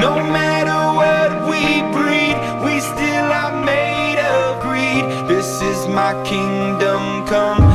No matter what we breed We still are made of greed. This is my kingdom come.